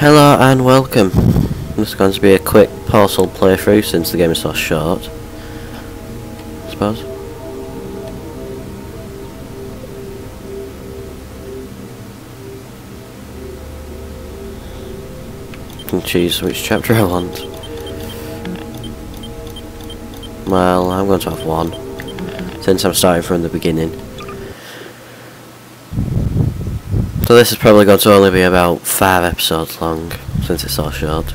Hello and welcome. This is going to be a quick Portal playthrough since the game is so short. I suppose. Can choose which chapter I want. Well, I'm going to have one. Since I'm starting from the beginning. So this is probably going to only be about five episodes long, since it's so short.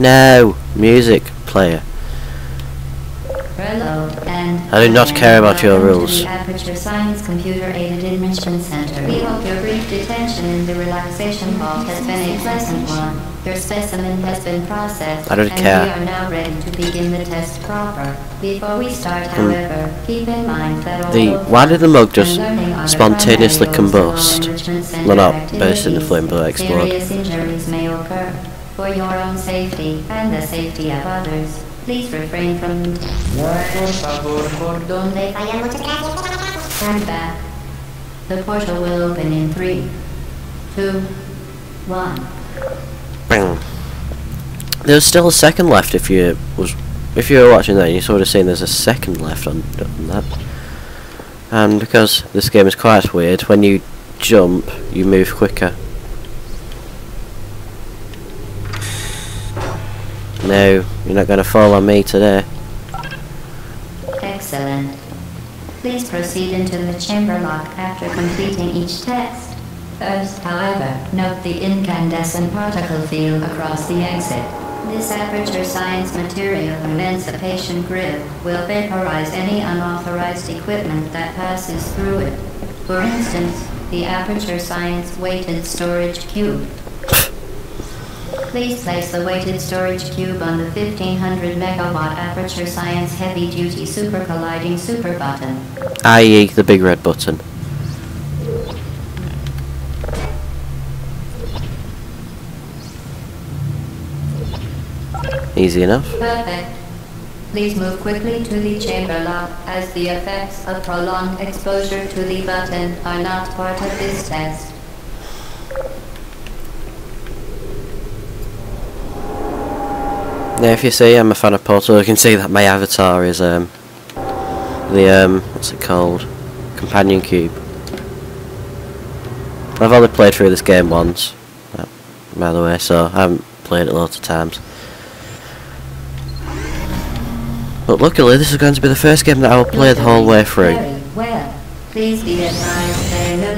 No! Music player. Hello, and I do not care about your rules. the Aperture Science Computer Aided Enrichment Center. We hope your brief detention in the relaxation vault has been a pleasant one. Your specimen has been processed, I don't and care. we are now ready to begin the test proper. Before we start, however, keep in mind that Hmm. The- why did the mug just learning are the spontaneously combust? Well, not burst into flame, but explode. Serious injuries may occur. For your own safety and the safety of others, please refrain from Por favor, por donde Stand back. The portal will open in three, two, one. Bang. There's still a second left if you was if you were watching that you sort of seen there's a second left on, on that. And because this game is quite weird, when you jump you move quicker. No, you're not gonna fall on me today. Excellent. Please proceed into the chamber lock after completing each test. First, however, note the incandescent particle field across the exit. This aperture science material emancipation grid will vaporize any unauthorized equipment that passes through it. For instance, the aperture science weighted storage cube. Please place the weighted storage cube on the 1500 megawatt aperture science heavy duty super colliding super button. I.e. the big red button. Easy enough. Perfect. Please move quickly to the chamber lock as the effects of prolonged exposure to the button are not part of this test. Now, if you see I'm a fan of Portal, you can see that my avatar is um the um what's it called companion cube. I've only played through this game once, uh, by the way, so I haven't played it lots of times. But luckily, this is going to be the first game that I will play the whole way through. Please be advised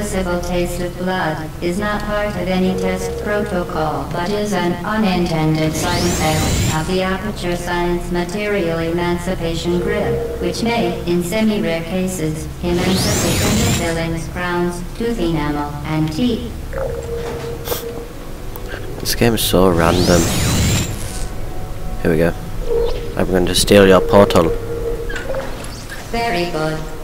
noticeable taste of blood is not part of any test protocol, but is an unintended side effect of the aperture science material emancipation grid, which may, in semi-rare cases, emancipate the fillings, crowns, tooth enamel, and teeth. This game is so random. Here we go. I'm going to steal your portal. Very good.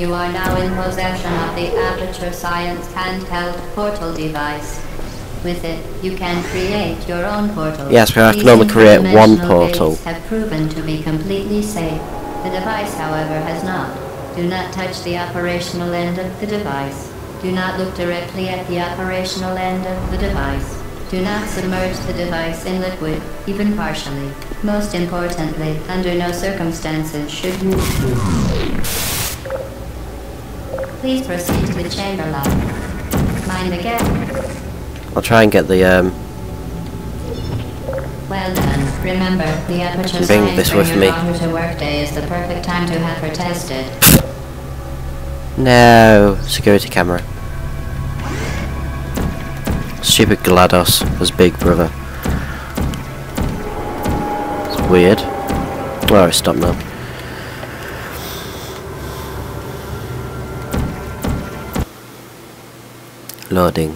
You are now in possession of the Aperture Science handheld portal device. With it, you can create your own portal. Yes, but I can only create one portal. have proven to be completely safe. The device, however, has not. Do not touch the operational end of the device. Do not look directly at the operational end of the device. Do not submerge the device in liquid, even partially. Most importantly, under no circumstances should you Please proceed to the chamber lock. Mind the gap. I'll try and get the um Well done. Remember, the aperture Bring this with me. to work day is the perfect time to have her tested. No security camera. Stupid GLaDOS as Big Brother. It's weird. Oh, it's stopped now. Loading.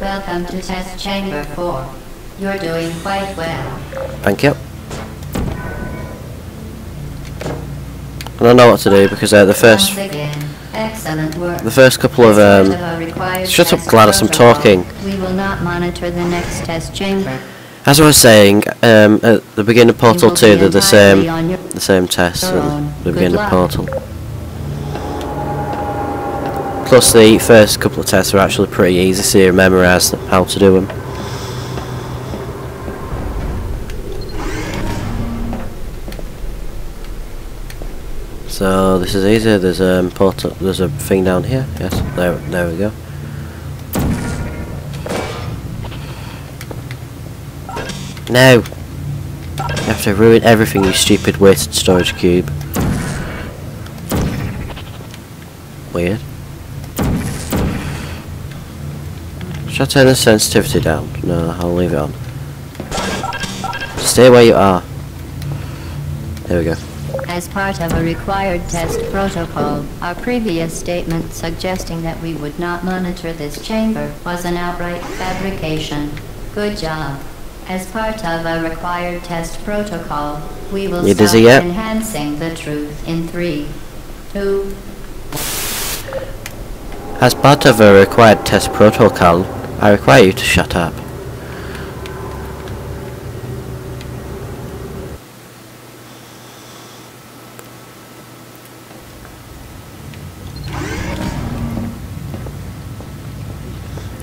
Welcome to test chamber 4. You're doing quite well. Thank you. I don't know what to do because uh, the first excellent work. the first couple of um part of our required shut up, GLaDOS, I'm talking. We will not monitor the next test chamber. as I was saying, um at the beginning of Portal 2 they're the same the same tests at the beginning of. Portal. Plus the first couple of tests are actually pretty easy so you memorise how to do them. So this is easy. There's portal. There's a thing down here. Yes, there. There we go. No. You have to ruin everything, you stupid wasted storage cube. Weird. Should I turn the sensitivity down? No, I'll leave it on. Stay where you are. There we go. As part of a required test protocol, our previous statement suggesting that we would not monitor this chamber was an outright fabrication. Good job. As part of a required test protocol, we will You stop enhancing the truth in three, two, As part of a required test protocol, I require you to shut up.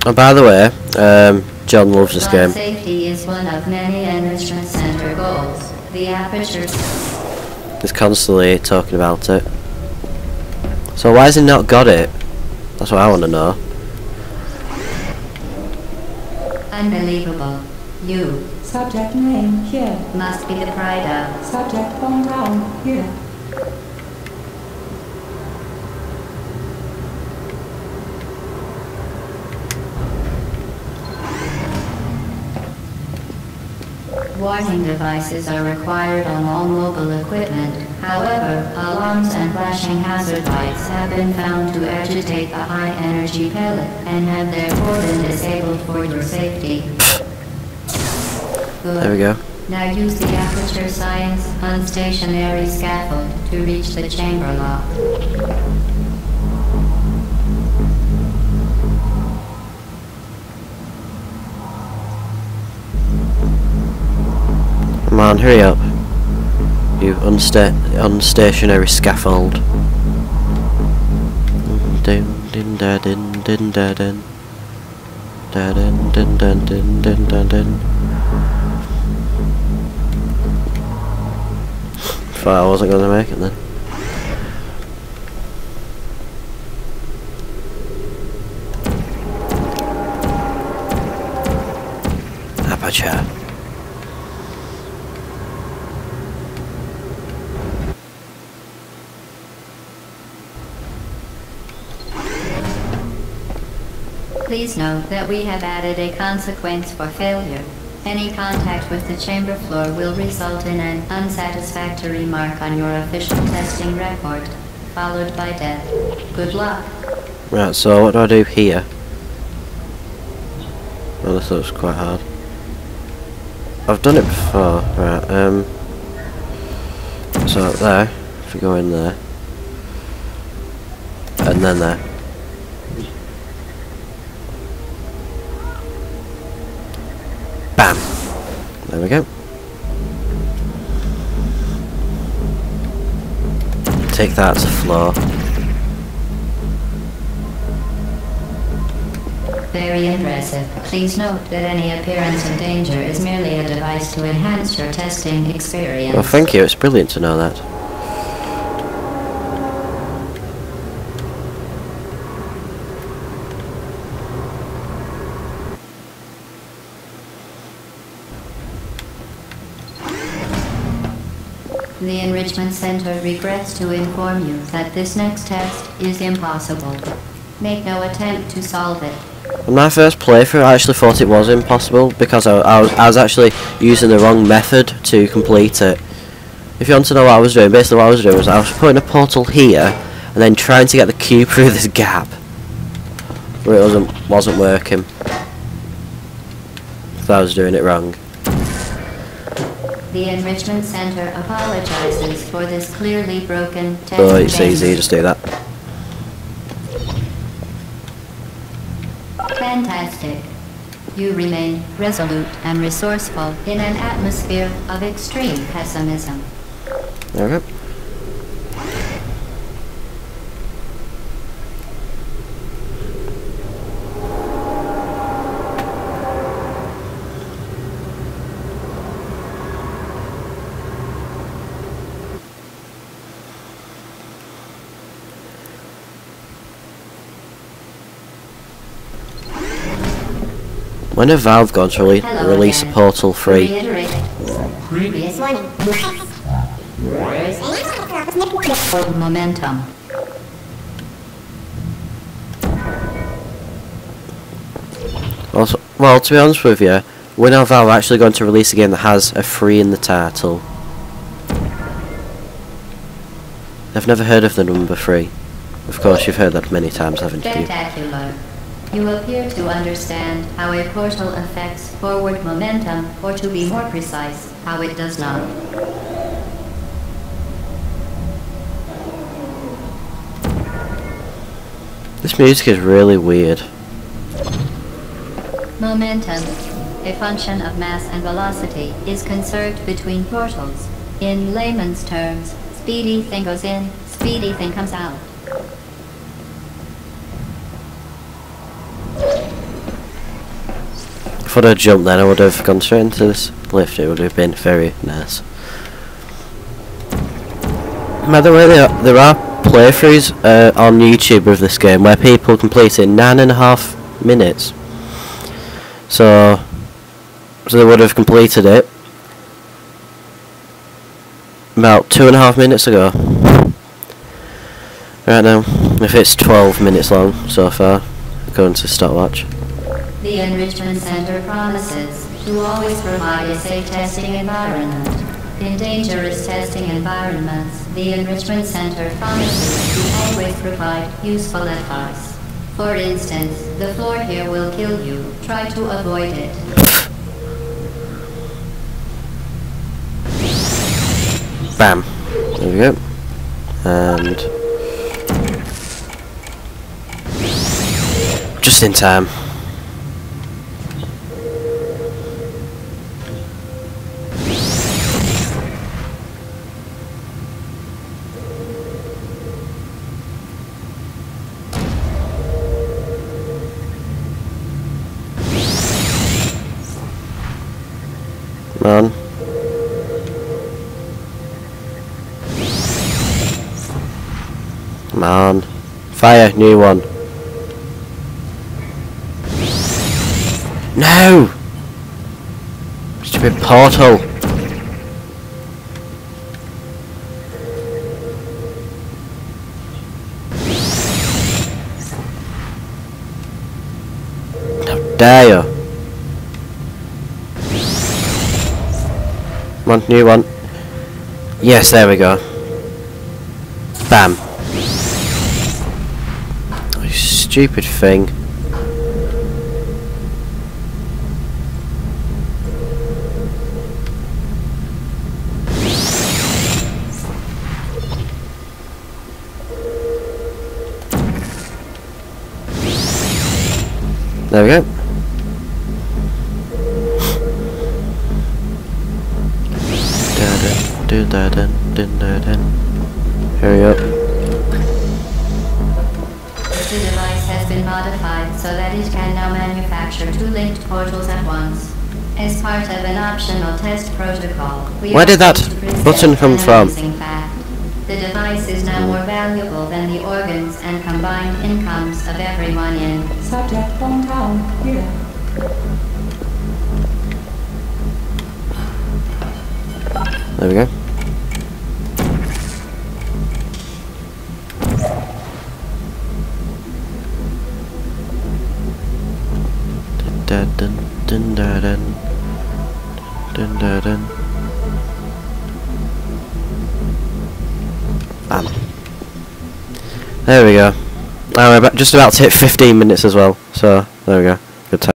And by the way, um, John loves this game. safety is one of many enrichment center goals. The aperture He's constantly talking about it. So why has he not got it? That's what I want to know. Unbelievable. You Subject name here. must be the pride of Subject phone round here. Warning devices are required on all mobile equipment. However, alarms and flashing hazard lights have been found to agitate the high-energy pellet and have therefore been disabled for your safety. Good. There we go. Now use the Aperture Science unstationary scaffold to reach the chamber lock. Come on, hurry up. You unsta unstationary scaffold. Din din da din din da din. Da din din din din din da din. Thought I wasn't gonna make it then. Aperture. Please note that we have added a consequence for failure. Any contact with the chamber floor will result in an unsatisfactory mark on your official testing record, followed by death. Good luck. Right, so what do I do here? Well, this looks quite hard. I've done it before, right, um... So, there, if you go in there. And then there. Bam! There we go. Take that to floor. Very impressive. Please note that any appearance of danger is merely a device to enhance your testing experience. Well, thank you, it's brilliant to know that. The Enrichment Center regrets to inform you that this next test is impossible. Make no attempt to solve it. On my first playthrough, I actually thought it was impossible because I, I, was, I was actually using the wrong method to complete it. If you want to know what I was doing, basically what I was doing was I was putting a portal here and then trying to get the cube through this gap. But it wasn't, wasn't working. So I was doing it wrong. The Enrichment Center apologizes for this clearly broken So it's easy, just do that. Fantastic. You remain resolute and resourceful in an atmosphere of extreme pessimism. There When have Valve gone to rele- Hello release a. Portal 3? Momentum. Also, well, to be honest with you, when are Valve actually going to release a game that has a free in the title? I've never heard of the number three. Of course, you've heard that many times, haven't you? You appear to understand how a portal affects forward momentum, or to be more precise, how it does not. This music is really weird. Momentum, a function of mass and velocity, is conserved between portals. In layman's terms, speedy thing goes in, speedy thing comes out. If have jumped then, I would have gone straight into this lift. It would have been very nice. By the way, there are, playthroughs uh, on YouTube of this game where people complete it in nine and a half minutes. So, so they would have completed it about two and a half minutes ago. Right now, if it's 12 minutes long so far, going to stopwatch. The Enrichment Center promises to always provide a safe testing environment. In dangerous testing environments, the Enrichment Center promises to always provide useful advice. For instance, the floor here will kill you. Try to avoid it. Bam. There we go. And just in time. Come on. Fire, new one. No! Stupid portal. How dare you? Come on, new one. Yes, there we go. Bam. Stupid thing. There we go. Hurry up. Modified so that it can now manufacture two linked portals at once. As part of an optional test protocol, we Where did that going to present button come from? fact. The device is now more valuable than the organs and combined incomes of everyone in Subject hometown, here. There we go. There we go. We're just about to hit 15 minutes as well, so there we go.